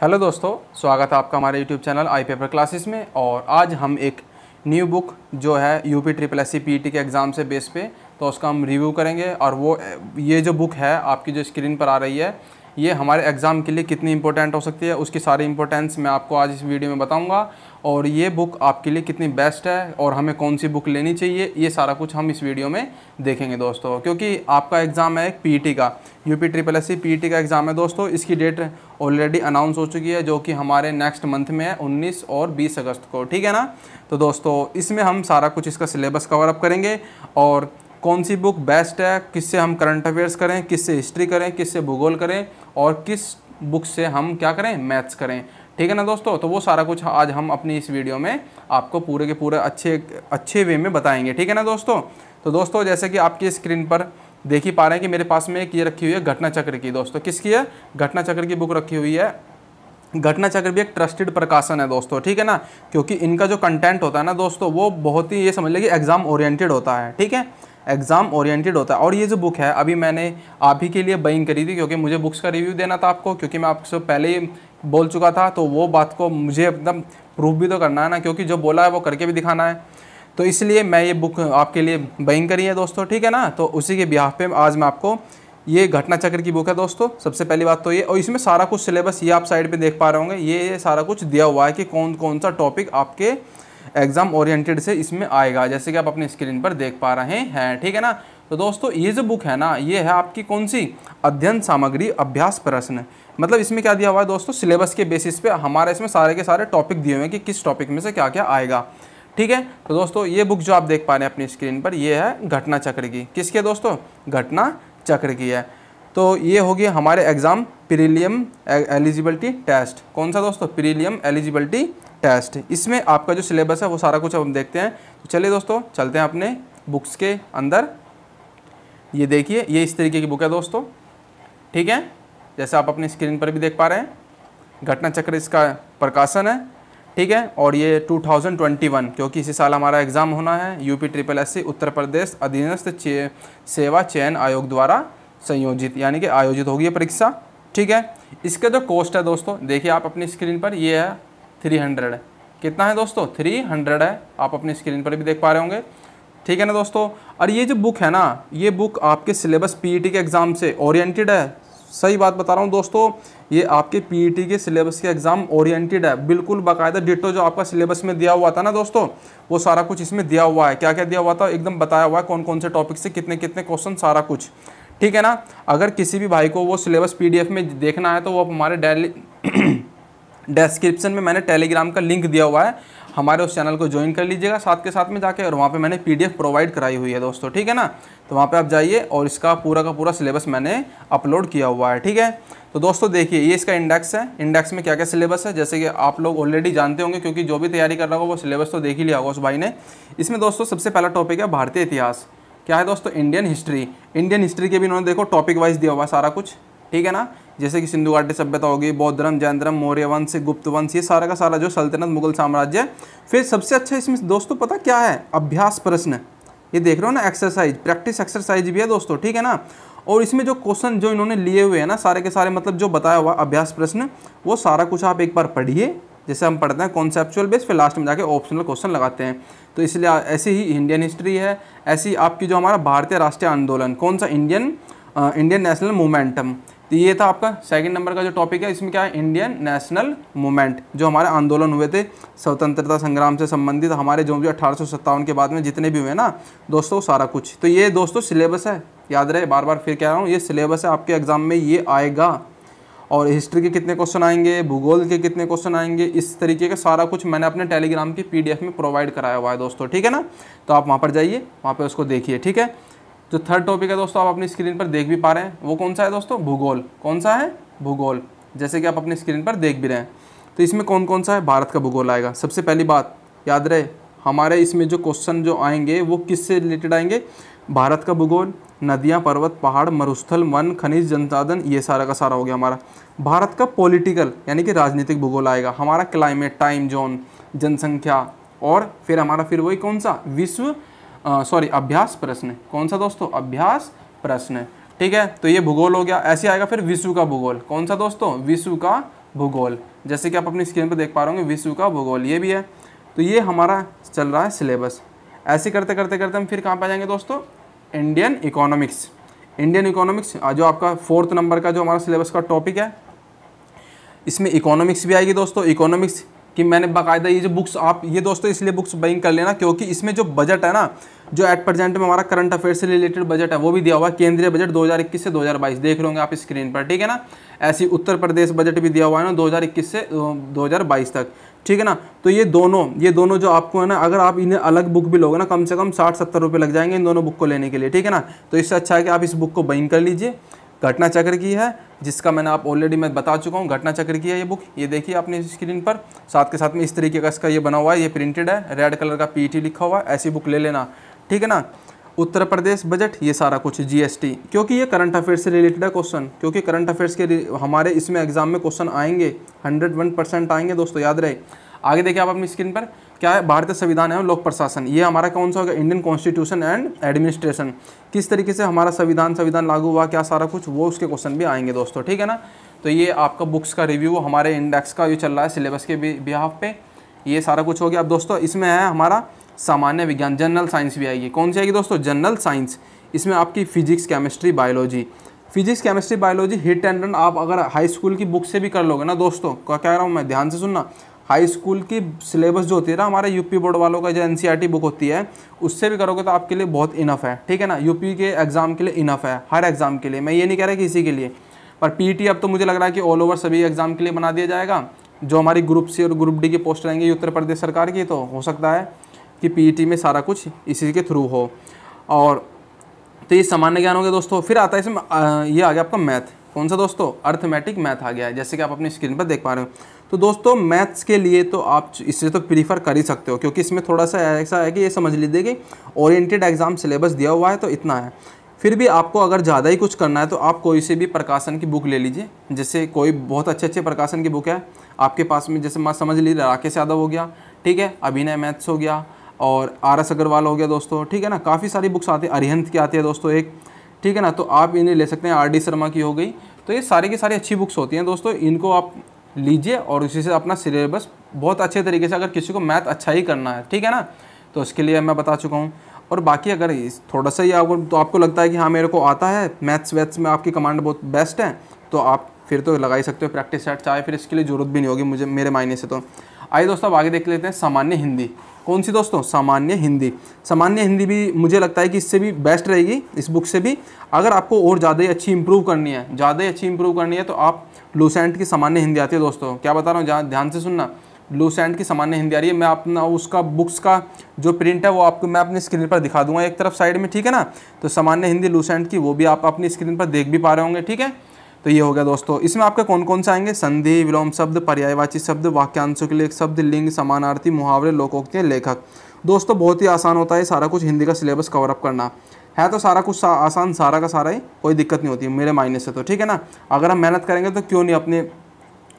Hello दोस्तों, स्वागत है आपका हमारे YouTube channel I paper classes में और आज हम एक न्यू बुक जो है यूपी ट्रिपल एस सी के एग्ज़ाम से बेस पे तो उसका हम रिव्यू करेंगे और वो, ये जो बुक है, आपकी जो स्क्रीन पर आ रही है, ये हमारे एग्ज़ाम के लिए कितनी इंपॉर्टेंट हो सकती है, उसकी सारी इंपॉर्टेंस मैं आपको आज इस वीडियो में बताऊँगा। और ये बुक आपके लिए कितनी बेस्ट है और हमें कौन सी बुक लेनी चाहिए, ये सारा कुछ हम इस वीडियो में देखेंगे दोस्तों। क्योंकि आपका एग्ज़ाम है एक पी का यूपी ट्रिपल एस सी का एग्ज़ाम है दोस्तों। इसकी डेट ऑलरेडी अनाउंस हो चुकी है, जो कि हमारे नेक्स्ट मंथ में है, उन्नीस और बीस अगस्त को, ठीक है ना? तो दोस्तों, इसमें हम सारा कुछ इसका सिलेबस कवर अप करेंगे और कौन सी बुक बेस्ट है, किससे हम करंट अफेयर्स करें, किससे हिस्ट्री करें, किससे भूगोल करें और किस बुक से हम क्या करें मैथ्स करें। ठीक है ना दोस्तों? तो वो सारा कुछ आज हम अपनी इस वीडियो में आपको पूरे के पूरे अच्छे अच्छे वे में बताएँगे। ठीक है ना दोस्तों? तो दोस्तों, जैसे कि आपकी स्क्रीन पर देख ही पा रहे हैं कि मेरे पास में एक ये रखी हुई है घटना चक्र की। दोस्तों, किसकी है? घटना चक्र की बुक रखी हुई है। घटना चक्र भी एक ट्रस्टेड प्रकाशन है दोस्तों, ठीक है ना? क्योंकि इनका जो कंटेंट होता है ना दोस्तों, वो बहुत ही ये समझ लें कि एग्ज़ाम ओरिएंटेड होता है, ठीक है? एग्ज़ाम ओरिएंटेड होता है। और ये जो बुक है, अभी मैंने आप ही के लिए बइंग करी थी, क्योंकि मुझे बुक्स का रिव्यू देना था आपको, क्योंकि मैं आपसे पहले ही बोल चुका था तो वो बात को मुझे एकदम प्रूफ भी तो करना है ना, क्योंकि जो बोला है वो करके भी दिखाना है। तो इसलिए मैं ये बुक आपके लिए बाइंग करी है दोस्तों, ठीक है ना? तो उसी के बिहाफ पे आज मैं आपको ये घटना चक्र की बुक है दोस्तों, सबसे पहली बात तो ये। और इसमें सारा कुछ सिलेबस ये आप साइड पे देख पा रहे होंगे, ये सारा कुछ दिया हुआ है कि कौन कौन सा टॉपिक आपके एग्ज़ाम ओरिएंटेड से इसमें आएगा, जैसे कि आप अपनी स्क्रीन पर देख पा रहे हैं, ठीक है ना? तो दोस्तों, ये जो बुक है ना, ये है आपकी कौन सी? अध्ययन सामग्री अभ्यास प्रश्न। मतलब इसमें क्या दिया हुआ है दोस्तों? सिलेबस के बेसिस पे हमारे इसमें सारे के सारे टॉपिक दिए हुए हैं कि किस टॉपिक में से क्या क्या आएगा। ठीक है? तो दोस्तों, ये बुक जो आप देख पा रहे हैं अपनी स्क्रीन पर, ये है घटना चक्र की। किसकी दोस्तों? घटना चक्र की है। तो ये हो गया हमारे एग्ज़ाम प्रीलियम एलिजिबिलिटी टेस्ट। कौन सा दोस्तों? Prelim eligibility test. इसमें आपका जो सिलेबस है, वो सारा कुछ हम देखते हैं। तो चलिए दोस्तों, चलते हैं अपने बुक्स के अंदर। ये देखिए, ये इस तरीके की बुक है दोस्तों। ठीक है? जैसे आप अपनी स्क्रीन पर भी देख पा रहे हैं। घटना चक्र इसका प्रकाशन है। ठीक है? और ये 2021 क्योंकि इसी साल हमारा एग्ज़ाम होना है। UP triple SC Uttar Pradesh अधीनस्थ सेवा चयन आयोग द्वारा संयोजित, यानी कि आयोजित होगी ये परीक्षा, ठीक है? इसका जो कॉस्ट है दोस्तों, देखिए आप अपनी स्क्रीन पर, ये है थ्री हंड्रेड है कितना है दोस्तों? थ्री हंड्रेड है, आप अपनी स्क्रीन पर भी देख पा रहे होंगे। ठीक है ना दोस्तों? और ये जो बुक है ना, ये बुक आपके सिलेबस पीईटी के एग्ज़ाम से ओरिएंटेड है। सही बात बता रहा हूँ दोस्तों, ये आपके पीईटी के सिलेबस के एग्ज़ाम ओरिएंटेड है। बिल्कुल बाकायदा डिटो जो आपका सिलेबस में दिया हुआ था ना दोस्तों, वो सारा कुछ इसमें दिया हुआ है। क्या क्या दिया हुआ था? एकदम बताया हुआ है कौन कौन से टॉपिक से कितने कितने क्वेश्चन सारा कुछ। ठीक है ना? अगर किसी भी भाई को वो सिलेबस पीडीएफ में देखना है तो वो हमारे डेली डिस्क्रिप्शन में मैंने टेलीग्राम का लिंक दिया हुआ है। हमारे उस चैनल को ज्वाइन कर लीजिएगा साथ के साथ में जाके, और वहाँ पे मैंने पीडीएफ प्रोवाइड कराई हुई है दोस्तों, ठीक है ना? तो वहाँ पे आप जाइए, और इसका पूरा का पूरा सिलेबस मैंने अपलोड किया हुआ है, ठीक है? तो दोस्तों, देखिए, ये इसका इंडेक्स है। इंडेक्स में क्या क्या सिलेबस है? जैसे कि आप लोग ऑलरेडी जानते होंगे, क्योंकि जो भी तैयारी कर रहा होगा, वो सिलेबस तो देख ही लिया होगा उस भाई ने। इसमें दोस्तों, सबसे पहला टॉपिक है भारतीय इतिहास। क्या है दोस्तों? इंडियन हिस्ट्री इंडियन हिस्ट्री के भी इन्होंने देखो टॉपिक वाइज दिया हुआ सारा कुछ, ठीक है ना? जैसे कि सिंधु घाटी सभ्यता होगी बौद्ध धर्म जैन धर्म मौर्य वंश, गुप्त वंश, ये सारा का सारा जो सल्तनत, मुगल साम्राज्य, फिर सबसे अच्छा इसमें दोस्तों पता क्या है? अभ्यास प्रश्न। ये देख रहे हो ना एक्सरसाइज प्रैक्टिस एक्सरसाइज भी है दोस्तों, ठीक है ना? और इसमें जो क्वेश्चन जो इन्होंने लिए हुए हैं ना, सारे के सारे मतलब जो बताया हुआ अभ्यास प्रश्न, वो सारा कुछ आप एक बार पढ़िए। जैसे हम पढ़ते हैं कॉन्सेप्चुअल बेस फिर लास्ट में जाके ऑप्शनल क्वेश्चन लगाते हैं। तो इसलिए ऐसी ही इंडियन हिस्ट्री है, ऐसी आपकी जो हमारा भारतीय राष्ट्रीय आंदोलन, कौन सा इंडियन इंडियन नेशनल मूवमेंटम तो ये था आपका सेकंड नंबर का जो टॉपिक है, इसमें क्या है? इंडियन नेशनल मूवमेंट जो हमारे आंदोलन हुए थे, स्वतंत्रता संग्राम से संबंधित हमारे जो भी अठारह सौ सत्तावन के बाद में जितने भी हुए ना, दोस्तों, सारा कुछ। तो ये दोस्तों सिलेबस है, याद रहे बार बार फिर कह रहा हूँ, ये सिलेबस है, आपके एग्ज़ाम में ये आएगा। और हिस्ट्री के कितने क्वेश्चन आएँगे, भूगोल के कितने क्वेश्चन आएँगे, इस तरीके का सारा कुछ मैंने अपने टेलीग्राम की पीडीएफ में प्रोवाइड कराया हुआ है दोस्तों, ठीक है ना? तो आप वहाँ पर जाइए, वहाँ पर उसको देखिए, ठीक है? जो थर्ड टॉपिक है दोस्तों, आप अपनी स्क्रीन पर देख भी पा रहे हैं, वो कौन सा है दोस्तों? भूगोल। कौन सा है? भूगोल। जैसे कि आप अपनी स्क्रीन पर देख भी रहे हैं। तो इसमें कौन कौन सा है? भारत का भूगोल आएगा। सबसे पहली बात, याद रहे, हमारे इसमें जो क्वेश्चन जो आएँगे, वो किससे रिलेटेड आएँगे? भारत का भूगोल नदियाँ, पर्वत, पहाड़, मरुस्थल, वन, खनिज जनसाधन ये सारा का सारा हो गया हमारा। भारत का पॉलिटिकल यानी कि राजनीतिक भूगोल आएगा। हमारा क्लाइमेट टाइम जोन जनसंख्या, और फिर हमारा फिर वही कौन सा? विश्व सॉरी अभ्यास प्रश्न कौन सा दोस्तों? अभ्यास प्रश्न ठीक है? तो ये भूगोल हो गया। ऐसे आएगा फिर विश्व का भूगोल। कौन सा दोस्तों? विश्व का भूगोल। जैसे कि आप अपनी स्क्रीन पर देख पा रहे होंगे, विश्व का भूगोल, ये भी है। तो ये हमारा चल रहा है सिलेबस ऐसे करते करते करते हम फिर कहाँ पर जाएँगे दोस्तों? इंडियन इकोनॉमिक्स इंडियन इकोनॉमिक्स जो आपका फोर्थ नंबर का जो हमारा सिलेबस का टॉपिक है, इसमें इकोनॉमिक्स भी आएगी दोस्तों। इकोनॉमिक्स कि मैंने बाकायदा ये जो बुक्स आप ये दोस्तों इसलिए बुक्स बाइंग कर लेना क्योंकि इसमें जो बजट है ना, जो एट प्रेजेंट में हमारा करंट अफेयर से रिलेटेड बजट है, वो भी दिया हुआ है। केंद्रीय बजट 2021 से 2022 देख रहे होंगे आप स्क्रीन पर, ठीक है ना? ऐसी उत्तर प्रदेश बजट भी दिया हुआ है ना 2021 से 2022 तक। ठीक है ना? तो ये दोनों ये दोनों जो आपको है ना, अगर आप इन्हें अलग बुक भी लोगे ना, कम से कम साठ सत्तर रुपये लग जाएँगे इन दोनों बुक को लेने के लिए, ठीक है ना? तो इससे अच्छा है कि आप इस बुक को बाइंग कर लीजिए। घटना चक्र की है, जिसका मैंने आप ऑलरेडी मैं बता चुका हूँ, घटना चक्र की है ये बुक। ये देखिए आपने स्क्रीन पर, साथ के साथ में इस तरीके का इसका ये बना हुआ है, ये प्रिंटेड है रेड कलर का पीटी लिखा हुआ है, ऐसी बुक ले लेना, ठीक है ना? उत्तर प्रदेश बजट, ये सारा कुछ जीएसटी क्योंकि ये करंट अफेयर्स से रिलेटेड है क्वेश्चन क्योंकि करंट अफेयर्स के हमारे इसमें एग्ज़ाम में क्वेश्चन आएँगे। हंड्रेड वन परसेंट आएँगे दोस्तों, याद रहे। आगे देखिए आप अपनी स्क्रीन पर, क्या है? भारतीय संविधान है, लोक प्रशासन। ये हमारा कौन सा होगा? इंडियन कॉन्स्टिट्यूशन एंड एडमिनिस्ट्रेशन किस तरीके से हमारा संविधान संविधान लागू हुआ, क्या सारा कुछ, वो उसके क्वेश्चन भी आएँगे दोस्तों, ठीक है ना? तो ये आपका बुक्स का रिव्यू हमारे इंडेक्स का ये चल रहा है सिलेबस के बिहाफ पे। ये सारा कुछ हो गया। अब दोस्तों, इसमें है हमारा सामान्य विज्ञान जनरल साइंस भी आएगी। कौन सी आएगी दोस्तों? जनरल साइंस इसमें आपकी physics chemistry biology physics chemistry biology hit and run आप अगर हाई स्कूल की बुक से भी कर लोगे ना दोस्तों, क्या कह रहा हूँ मैं? ध्यान से सुनना। हाई स्कूल की सिलेबस जो होती है ना हमारे यूपी बोर्ड वालों का, जो एन बुक होती है, उससे भी करोगे तो आपके लिए बहुत इनफ है। ठीक है ना? यूपी के एग्ज़ाम के लिए इनफ है, हर एग्ज़ाम के लिए। मैं ये नहीं कह रहा कि इसी के लिए। पर पीटी अब तो मुझे लग रहा है कि ऑल ओवर सभी एग्ज़ाम के लिए बना दिया जाएगा। जो हमारी ग्रुप सी और ग्रुप डी की पोस्ट रहेंगी उत्तर प्रदेश सरकार की तो हो सकता है। कि पी में सारा कुछ इसी के थ्रू हो। और तो ये सामान्य ज्ञान हो गया दोस्तों। फिर आता है इसमें ये आ गया आपका मैथ कौन सा दोस्तों? अर्थमेटिक मैथ आ गया है, जैसे कि आप अपनी स्क्रीन पर देख पा रहे हो। तो दोस्तों मैथ्स के लिए तो आप इसे तो प्रीफर कर ही सकते हो, क्योंकि इसमें थोड़ा सा ऐसा है कि ये समझ लीजिए कि ओरिएंटेड एग्ज़ाम सिलेबस दिया हुआ है तो इतना है। फिर भी आपको अगर ज़्यादा ही कुछ करना है तो आप कोई से भी प्रकाशन की बुक ले लीजिए। जैसे कोई बहुत अच्छे अच्छे प्रकाशन की बुक है, आपके पास में जैसे मैं, समझ लीजिए, राकेश यादव हो गया, ठीक है, अभिनय मैथ्स हो गया और आर एस अग्रवाल हो गया दोस्तों, ठीक है ना? काफ़ी सारी बुक्स आती है, अरिहंत की आती है दोस्तों एक, ठीक है ना? तो आप इन्हें ले सकते हैं, आर डी शर्मा की हो गई। तो ये सारी की सारी अच्छी बुक्स होती हैं दोस्तों, इनको आप लीजिए और उसी से अपना सिलेबस बहुत अच्छे तरीके से अगर किसी को मैथ अच्छा ही करना है, ठीक है ना? तो उसके लिए मैं बता चुका हूँ। और बाकी अगर थोड़ा सा ही अगर तो आपको लगता है कि हाँ मेरे को आता है मैथ्स वैथ्स में आपकी कमांड बहुत बेस्ट है तो आप फिर तो लगा ही सकते हो प्रैक्टिस सेट चाहे फिर इसके लिए ज़रूरत भी नहीं होगी मुझे, मेरे मायने से तो। आइए दोस्तों, अब आगे देख लेते हैं सामान्य हिंदी। कौन सी दोस्तों? सामान्य हिंदी। सामान्य हिंदी भी मुझे लगता है कि इससे भी बेस्ट रहेगी, इस बुक से भी। अगर आपको और ज़्यादा ही अच्छी इंप्रूव करनी है, ज़्यादा ही अच्छी इंप्रूव करनी है तो आप लूसेंट की सामान्य हिंदी आती है दोस्तों। क्या बता रहा हूँ? ध्यान से सुनना। लूसेंट की सामान्य हिंदी आ रही है। मैं अपना उसका बुक्स का जो प्रिंट है, वो आपको मैं अपनी स्क्रीन पर दिखा दूँगा। एक तरफ़ साइड में, ठीक है ना? तो सामान्य हिंदी लूसेंट की, वो भी आप अपनी स्क्रीन पर देख भी पा रहे होंगे, ठीक है? तो ये हो गया दोस्तों। इसमें आपके कौन कौन से आएँगे? संधि विलोम शब्द पर्यायवाची शब्द वाक्यांशों के लिए शब्द लिंग समानार्थी मुहावरे लोकोक्ति लेखक। दोस्तों बहुत ही आसान होता है सारा कुछ हिंदी का सिलेबस कवर अप करना। है तो सारा कुछ सा, आसान सारा का सारा ही कोई दिक्कत नहीं होती मेरे मायने से तो ठीक है ना? अगर हम मेहनत करेंगे तो क्यों नहीं अपने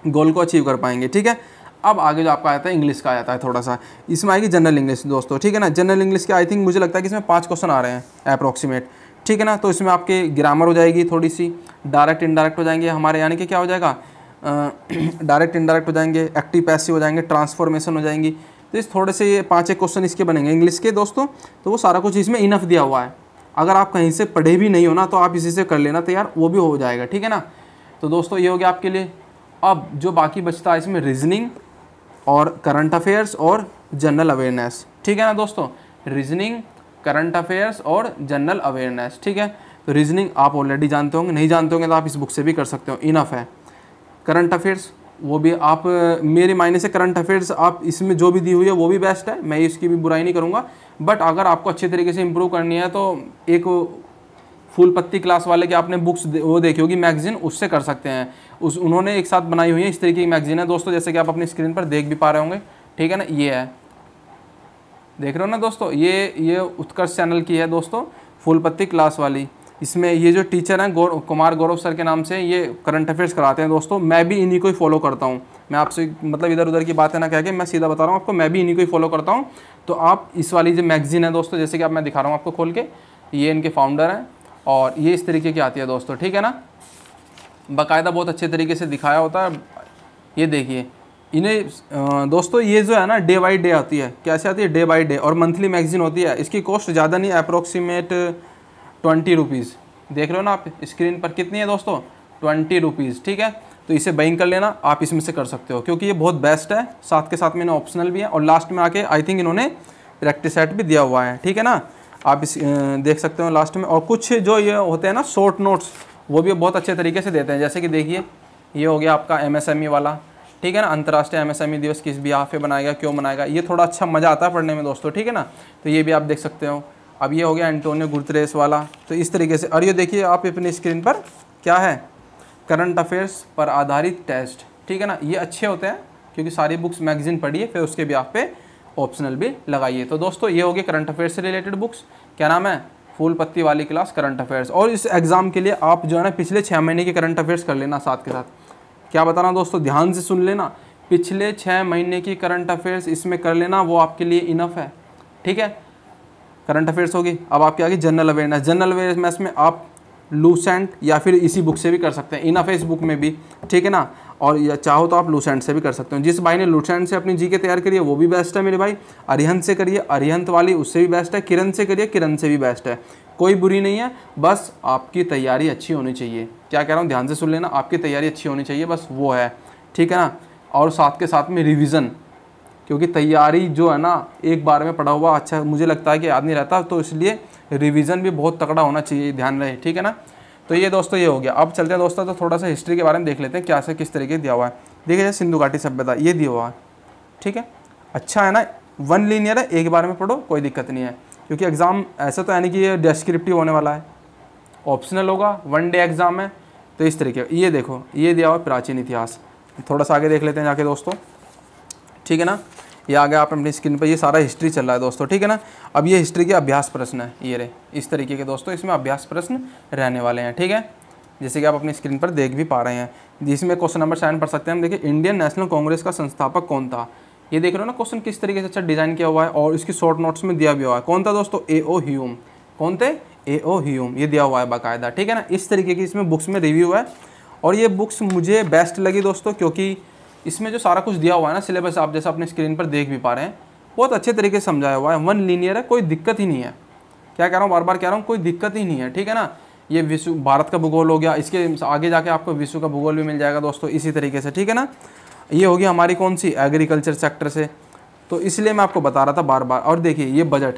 गोल को अचीव कर पाएँगे ठीक है? अब आगे जो आपका आता है इंग्लिश का आता है थोड़ा सा। इसमें आएगी जनरल इंग्लिश दोस्तों ठीक है ना? जनरल इंग्लिश के आई थिंक मुझे लगता है कि इसमें पाँच क्वेश्चन आ रहे हैं अप्रॉक्सीमेट ठीक है ना? तो इसमें आपके ग्रामर हो जाएगी थोड़ी सी डायरेक्ट इनडायरेक्ट हो जाएँगे हमारे, यानी कि क्या हो जाएगा? डायरेक्ट इनडायरेक्ट हो जाएँगे एक्टिव पैसिव हो जाएँगे ट्रांसफॉर्मेशन हो जाएँगी। तो इस थोड़े से ये पाँच एक क्वेश्चन इसके बनेंगे। इंग्लिश के दोस्तों तो वो सारा कुछ इसमें इनफ दिया हुआ है। अगर आप कहीं से पढ़े भी नहीं हो ना तो आप इसी से कर लेना तैयार, वो भी हो जाएगा, ठीक है ना? तो दोस्तों, ये हो गया आपके लिए। अब जो बाकी बचता है इसमें रीजनिंग और करंट अफेयर्स और जनरल अवेयरनेस ठीक है ना दोस्तों? रीजनिंग करंट अफेयर्स और जनरल अवेयरनेस, ठीक है? रीजनिंग आप ऑलरेडी जानते होंगे, नहीं जानते होंगे तो आप इस बुक से भी कर सकते हो। इनफ है। करंट अफेयर्स वो भी आप, मेरे मायने से करंट अफेयर्स आप इसमें जो भी दी हुई है, वो भी बेस्ट है। मैं इसकी भी बुराई नहीं करूँगा। बट अगर आपको अच्छे तरीके से इम्प्रूव करनी है तो एक फुल पत्ती क्लास वाले के आपने बुक्स वो देखी होगी मैगजीन उससे कर सकते हैं। उस, उन्होंने एक साथ बनाई हुई है, इस तरीके की मैगजीन है। दोस्तों, जैसे कि आप अपनी स्क्रीन पर देख भी पा रहे होंगे, ठीक है ना? ये है। देख रहे हो ना दोस्तों, ये ये उत्कर्ष चैनल की है दोस्तों फुल पत्ती क्लास वाली। इसमें ये जो टीचर हैं गौर कुमार गौरव सर के नाम से ये करंट अफेयर्स कराते हैं दोस्तों। मैं भी इन्हीं को ही फॉलो करता हूँ। मैं आपसे मतलब इधर उधर की बातें ना कह के मैं सीधा बता रहा हूँ आपको, मैं भी इन्हीं को ही फॉलो करता हूँ। तो आप इस वाली जो मैगजीन है दोस्तों, जैसे कि आप, मैं दिखा रहा हूँ आपको खोल के, ये इनके फाउंडर हैं और ये इस तरीके की आती है दोस्तों, ठीक है ना? बाकायदा बहुत अच्छे तरीके से दिखाया होता है। ये देखिए इन्हें दोस्तों, ये जो है ना डे बाई डे आती है। कैसे आती है? डे बाई डे और मंथली मैगजीन होती है। इसकी कॉस्ट ज़्यादा नहीं अप्रोक्सीमेट ट्वेंटी रुपीज़ देख रहे हो ना आप? स्क्रीन पर कितनी है दोस्तों? ट्वेंटी रुपीज़ ठीक है? तो इसे बाइंग कर लेना। आप इसमें से कर सकते हो। क्योंकि ये बहुत बेस्ट है। साथ के साथ में इन्हें ऑप्शनल भी है। और लास्ट में आके आई थिंक इन्होंने प्रैक्टिस सेट भी दिया हुआ है। ठीक है ना? आप इस देख सकते हो लास्ट में। और कुछ जो ये होते हैं ना शॉर्ट नोट्स वो भी बहुत अच्छे तरीके से देते हैं। जैसे कि देखिए, ये हो गया आपका एम e वाला। ठीक है ना? अंतर्राष्ट्रीय एम e दिवस किस भी पे बनाएगा, क्यों बनाएगा, ये थोड़ा अच्छा मज़ा आता है पढ़ने में दोस्तों, ठीक है ना? तो ये भी आप देख सकते हो। अब ये हो गया एंटोनियो गुर्तरेस वाला। तो इस तरीके से, और ये देखिए आप अपनी स्क्रीन पर क्या है? करंट अफेयर्स पर आधारित टेस्ट ठीक है ना? ये अच्छे होते हैं, क्योंकि सारी बुक्स मैगजीन पढ़िए, फिर उसके भी आप पे ऑप्शनल भी लगाइए। तो दोस्तों, ये हो गए करंट अफेयर्स से रिलेटेड बुक्स क्या नाम है? फूल पत्ती वाली क्लास करंट अफेयर्स और इस एग्ज़ाम के लिए आप जो है ना, पिछले छः महीने के करंट अफेयर्स कर लेना साथ के साथ। क्या बताना दोस्तों? ध्यान से सुन लेना। पिछले छः महीने की करंट अफेयर्स इसमें कर लेना, वो आपके लिए इनफ है। ठीक है? करंट अफेयर्स होगी। अब आपके आगे जनरल अवेयरनेस जनरल अवेयरनेस में आप लूसेंट या फिर इसी बुक से भी कर सकते हैं। इनफ है इस बुक में भी। ठीक है ना? और या चाहो तो आप लूसेंट से भी कर सकते हो। जिस भाई ने लूसेंट से अपनी जी के तैयार करिए वो भी बेस्ट है मेरे भाई। अरिहंत से करिए। अरिहंत वाली उससे भी बेस्ट है। किरण से करिए। किरण से भी बेस्ट है। कोई बुरी नहीं है, बस आपकी तैयारी अच्छी होनी चाहिए। क्या कह रहा हूँ? ध्यान से सुन लेना, आपकी तैयारी अच्छी होनी चाहिए, बस वो है। ठीक है ना? और साथ के साथ में रिविज़न क्योंकि तैयारी जो है ना, एक बार में पढ़ा हुआ अच्छा मुझे लगता है कि याद नहीं रहता तो इसलिए रिवीजन भी बहुत तगड़ा होना चाहिए, ध्यान रहे। ठीक है ना? तो ये दोस्तों, ये हो गया। अब चलते हैं दोस्तों तो थोड़ा सा हिस्ट्री के बारे में देख लेते हैं, क्या से किस तरीके दिया हुआ है। देखिए जैसे सिंधु घाटी सभ्यता, ये दिया हुआ है। ठीक है? अच्छा है ना? वन लीनियर है, एक बार में पढ़ो, कोई दिक्कत नहीं है। क्योंकि एग्ज़ाम ऐसा तो है नहीं कि ये डिस्क्रिप्टिव होने वाला है। ऑप्शनल होगा वन डे एग्ज़ाम है तो इस तरीके, ये देखो, ये दिया हुआ प्राचीन इतिहास। थोड़ा सा आगे देख लेते हैं जाके दोस्तों। ठीक है ना? ये आ गया आप अपनी स्क्रीन पर ये सारा हिस्ट्री चल रहा है दोस्तों, ठीक है ना? अब ये हिस्ट्री के अभ्यास प्रश्न है, ये रहे, इस तरीके के दोस्तों, इसमें अभ्यास प्रश्न रहने वाले हैं, ठीक है? जैसे कि आप अपनी स्क्रीन पर देख भी पा रहे हैं। जिसमें क्वेश्चन नंबर सेवन पढ़ सकते हैं हम, देखिए इंडियन नेशनल कांग्रेस का संस्थापक कौन था? ये देख रहे हो ना क्वेश्चन किस तरीके से अच्छा डिज़ाइन किया हुआ है और इसकी शॉर्ट नोट्स में दिया भी हुआ है। कौन था दोस्तों? ए ओ ह्यूम कौन थे? ए ओ ह्यूम ये दिया हुआ है बाकायदा, ठीक है ना? इस तरीके की इसमें बुक्स में रिव्यू है। और ये बुक्स मुझे बेस्ट लगी दोस्तों, क्योंकि इसमें जो सारा कुछ दिया हुआ है ना सिलेबस आप जैसे अपने स्क्रीन पर देख भी पा रहे हैं, बहुत अच्छे तरीके से समझाया हुआ है। वन लीनियर है, कोई दिक्कत ही नहीं है। क्या कह रहा हूँ? बार बार कह रहा हूँ, कोई दिक्कत ही नहीं है, ठीक है ना? ये विश्व, भारत का भूगोल हो गया, इसके आगे जाके आपको विश्व का भूगोल भी मिल जाएगा दोस्तों, इसी तरीके से, ठीक है ना? ये होगी हमारी कौन सी? एग्रीकल्चर सेक्टर से। तो इसलिए मैं आपको बता रहा था बार बार। और देखिए, ये बजट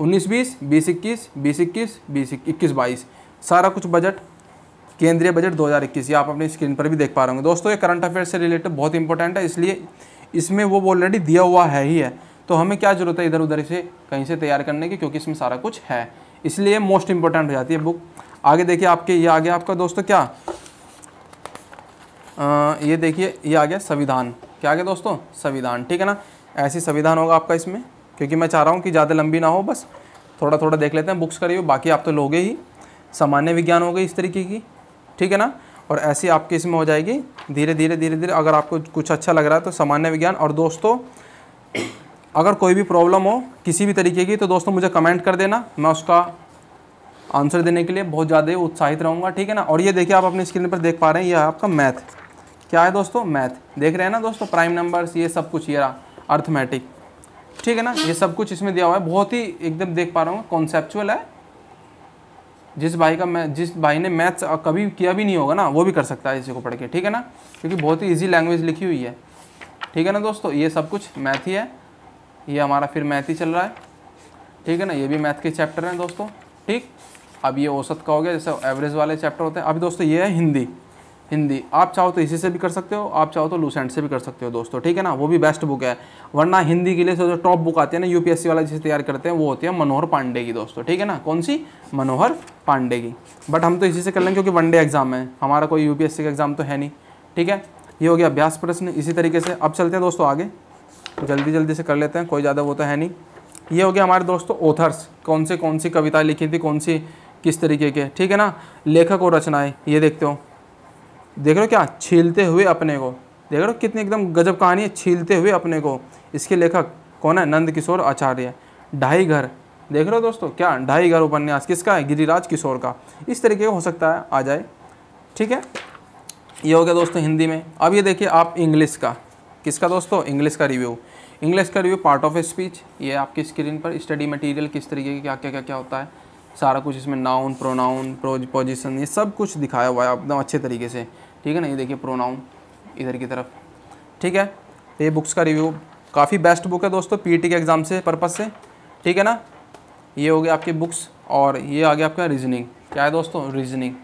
उन्नीस बीस बीस इक्कीस बीस इक्कीस बीस इक्कीस बाईस। सारा कुछ बजट केंद्रीय बजट 2021 ये आप अपनी स्क्रीन पर भी देख पा रहे होंगे। दोस्तों, ये करंट अफेयर से रिलेटेड बहुत इंपॉर्टेंट है। इसलिए इसमें वो ऑलरेडी दिया हुआ है ही है। तो हमें क्या ज़रूरत है इधर उधर से कहीं से तैयार करने की? क्योंकि इसमें सारा कुछ है। इसलिए मोस्ट इंपॉर्टेंट हो जाती है बुक आगे देखिए आपके, ये आ गया आपका दोस्तों क्या? ये देखिए, ये आ गया संविधान। क्या आ गया दोस्तों? संविधान, ठीक है ना? ऐसी संविधान होगा आपका इसमें, क्योंकि मैं चाह रहा हूँ कि ज़्यादा लंबी ना हो, बस थोड़ा थोड़ा देख लेते हैं, बुक्स करिए बाकी आप तो लोगे ही। सामान्य विज्ञान हो गई इस तरीके की, ठीक है ना? और ऐसी आपकी इसमें हो जाएगी धीरे धीरे धीरे धीरे अगर आपको कुछ अच्छा लग रहा है तो सामान्य विज्ञान। और दोस्तों, अगर कोई भी प्रॉब्लम हो, किसी भी तरीके की तो दोस्तों मुझे कमेंट कर देना, मैं उसका आंसर देने के लिए बहुत ज़्यादा उत्साहित रहूँगा, ठीक है ना? और ये देखिए, आप अपनी स्क्रीन पर देख पा रहे हैं, ये आपका मैथ। क्या है दोस्तों? मैथ देख रहे हैं ना दोस्तों प्राइम नंबर्स ये सब कुछ, ये रहा अर्थमेटिक ठीक है ना? ये सब कुछ इसमें दिया हुआ है। बहुत ही एकदम देख पा रहा हूँ कॉन्सेप्चुअल है। जिस भाई का मैं, जिस भाई ने मैथ्स कभी किया भी नहीं होगा ना, वो भी कर सकता है इसी को पढ़ के। ठीक है ना? क्योंकि बहुत ही ईजी लैंग्वेज लिखी हुई है। ठीक है ना दोस्तों? ये सब कुछ मैथ ही है। ये हमारा फिर मैथ ही चल रहा है। ठीक है ना? ये भी मैथ के चैप्टर हैं दोस्तों। ठीक? अब ये औसत का हो गया, जैसे एवरेज वाले चैप्टर होते हैं। अभी दोस्तों, ये है हिंदी। हिंदी। आप चाहो तो इसी से भी कर सकते हो, आप चाहो तो लूसेंट से भी कर सकते हो दोस्तों, ठीक है ना? वो भी बेस्ट बुक है। वरना हिंदी के लिए जो टॉप बुक आती है ना यूपीएससी वाला जिसे तैयार करते हैं, वो होती है मनोहर पांडे की दोस्तों, ठीक है ना? कौन सी? मनोहर पांडे की। बट हम तो इसी से कर लेंगे क्योंकि वनडे एग्ज़ाम है। हमारा कोई यूपीएससी का एग्ज़ाम तो है नहीं, ठीक है? ये हो गया अभ्यास प्रश्न इसी तरीके से। अब चलते हैं दोस्तों आगे। जल्दी जल्दी से कर लेते हैं, कोई ज़्यादा वो तो है नहीं। ये हो गया हमारे दोस्तों ऑथर्स कौन से कौन सी कविता लिखी थी, कौन सी किस तरीके के, ठीक है ना? लेखक और रचनाएँ, ये देखते हो। देख रहे हो क्या? छीलते हुए अपने को। देख रहे हो कितनी एकदम गजब कहानी है, छीलते हुए अपने को। इसके लेखक कौन है? नंद किशोर आचार्य। ढाई घर। देख रहे हो दोस्तों, क्या? ढाई घर उपन्यास। किसका है? गिरिराज किशोर का। इस तरीके का हो सकता है, आ जाए। ठीक है? ये हो गया दोस्तों हिंदी में। अब ये देखिए आप इंग्लिश का। किसका दोस्तों? इंग्लिश का रिव्यू। इंग्लिश का रिव्यू पार्ट ऑफ़ स्पीच। ये आपकी स्क्रीन पर स्टडी मटेरियल किस तरीके की क्या क्या क्या क्या होता है। सारा कुछ इसमें नाउन, प्रोनाउन, प्रोज, पोजिशन, ये सब कुछ दिखाया हुआ है, एकदम अच्छे तरीके से। ठीक है ना? ये देखिए प्रोनाउन इधर की तरफ़। ठीक है? ये बुक्स का रिव्यू काफ़ी बेस्ट बुक है दोस्तों पीटी के एग्ज़ाम से पर्पज़ से। ठीक है ना? ये हो गया आपकी बुक्स और ये आ गया आपका रीजनिंग क्या है दोस्तों? रीजनिंग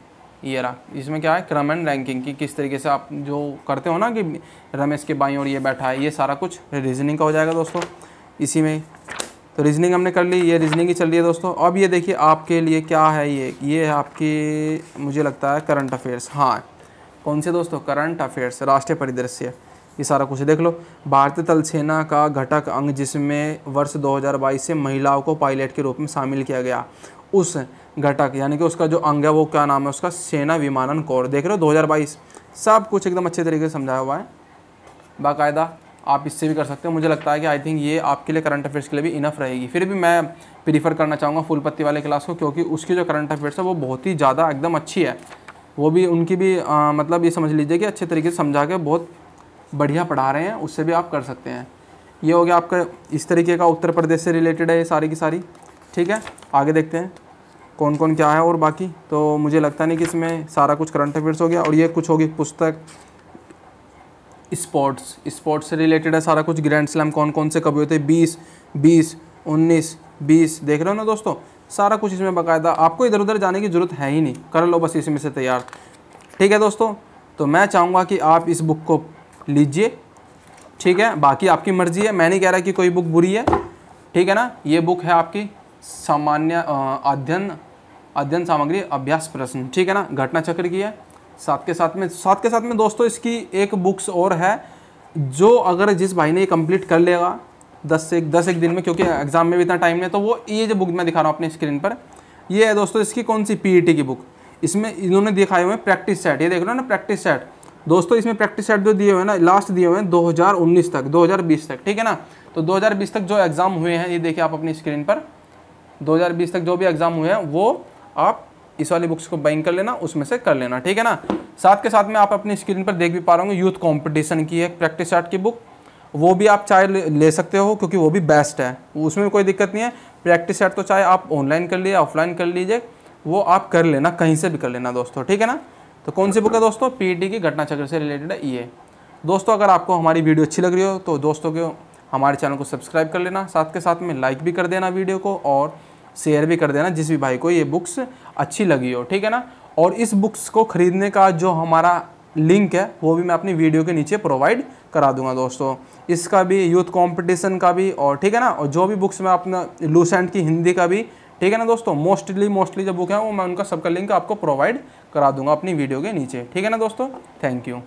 ये रहा। इसमें क्या है? क्रम एंड रैंकिंग की किस तरीके से आप जो करते हो ना कि रमेश के बाई और ये बैठा है, ये सारा कुछ रीजनिंग का हो जाएगा दोस्तों। इसी में तो रीजनिंग हमने कर ली, ये रीजनिंग ही चल रही है दोस्तों। अब ये देखिए आपके लिए क्या है ये? ये आपकी, मुझे लगता है करंट अफेयर्स हाँ कौन से दोस्तों? करंट अफेयर्स राष्ट्रीय परिदृश्य। ये सारा कुछ देख लो। भारतीय थल सेना का घटक अंग जिसमें वर्ष 2022 से महिलाओं को पायलट के रूप में शामिल किया गया, उस घटक, यानी कि उसका जो अंग है, वो क्या नाम है? उसका सेना विमानन कोर। देख रहे हो 2022 सब कुछ एकदम अच्छे तरीके से समझाया हुआ है। बाकायदा आप इससे भी कर सकते हो। मुझे लगता है कि आई थिंक ये आपके लिए करंट अफेयर्स के लिए भी इनफ रहेगी। फिर भी मैं प्रीफर करना चाहूँगा फुल पत्ती वाले क्लास को, क्योंकि उसकी जो करंट अफेयर्स है, वो बहुत ही ज़्यादा एकदम अच्छी है। वो भी उनकी भी आ, मतलब ये समझ लीजिए कि अच्छे तरीके से समझा के बहुत बढ़िया पढ़ा रहे हैं उससे भी आप कर सकते हैं। ये हो गया आपका इस तरीके का उत्तर प्रदेश से रिलेटेड है ये सारी की सारी। ठीक है आगे देखते हैं कौन कौन क्या है और बाकी। तो मुझे लगता नहीं कि इसमें सारा कुछ करंट अफेयर्स हो गया और ये कुछ होगी पुस्तक। स्पोर्ट्स स्पोर्ट्स से रिलेटेड है सारा कुछ ग्रैंड स्लैम कौन कौन से कभी होते हैं बीस बीस उन्नीस बीस देख रहे हो ना दोस्तों? सारा कुछ इसमें बाकायदा। आपको इधर उधर जाने की ज़रूरत है ही नहीं। कर लो, बस इसमें से तैयार। ठीक है दोस्तों? तो मैं चाहूँगा कि आप इस बुक को लीजिए। ठीक है? बाकी आपकी मर्ज़ी है। मैं नहीं कह रहा कि कोई बुक बुरी है। ठीक है ना? ये बुक है आपकी सामान्य अध्ययन अध्ययन सामग्री, अभ्यास प्रश्न। ठीक है ना? घटना चक्र की है। साथ के साथ में, साथ के साथ में दोस्तों, इसकी एक बुक्स और है, जो अगर जिस भाई ने कंप्लीट कर लेगा दस से, दस एक दिन में, क्योंकि एग्ज़ाम में भी इतना टाइम नहीं तो वो ये जो बुक मैं दिखा रहा हूँ अपनी स्क्रीन पर, ये है दोस्तों इसकी कौन सी? पी e की बुक इसमें इन्होंने दिखाए हुए हैं प्रैक्टिस सेट ये देख रहे हो ना प्रैक्टिस सेट दोस्तों इसमें प्रैक्टिस सेट जो दिए हुए हैं ना लास्ट दिए हुए हैं 2019 तक 2020 तक, ठीक है ना? तो 2020 तक जो एग्ज़ाम हुए हैं, ये देखिए आप अपनी स्क्रीन पर 2020 तक जो भी एग्ज़ाम हुए हैं, वो आप इस वाली बुक्स को बाइंग कर लेना, उसमें से कर लेना, ठीक है ना? साथ के साथ में आप अपनी स्क्रीन पर देख भी पा रहे होंगे यूथ कॉम्पिटिशन की एक प्रैक्टिस चार्ट की बुक वो भी आप चाहे ले सकते हो, क्योंकि वो भी बेस्ट है। उसमें कोई दिक्कत नहीं है। प्रैक्टिस सेट तो चाहे आप ऑनलाइन कर लीजिए ऑफलाइन कर लीजिए, वो आप कर लेना, कहीं से भी कर लेना दोस्तों, ठीक है ना? तो कौन सी बुक है दोस्तों? पीईटी की घटना चक्र से रिलेटेड है, ये। दोस्तों, अगर आपको हमारी वीडियो अच्छी लग रही हो तो दोस्तों के, हमारे चैनल को सब्सक्राइब कर लेना, साथ के साथ में लाइक भी कर देना वीडियो को, और शेयर भी कर देना जिस भी भाई को ये बुक्स अच्छी लगी हो, ठीक है ना? और इस बुक्स को ख़रीदने का जो हमारा लिंक है, वो भी मैं अपनी वीडियो के नीचे प्रोवाइड करा दूँगा दोस्तों। इसका भी यूथ कंपटीशन का भी, और ठीक है ना? और जो भी बुक्स मैं अपना लूसेंट की हिंदी का भी, ठीक है ना दोस्तों? मोस्टली मोस्टली जो बुक है, वो मैं उनका सबका लिंक आपको प्रोवाइड करा दूँगा अपनी वीडियो के नीचे। ठीक है ना दोस्तों? Thank you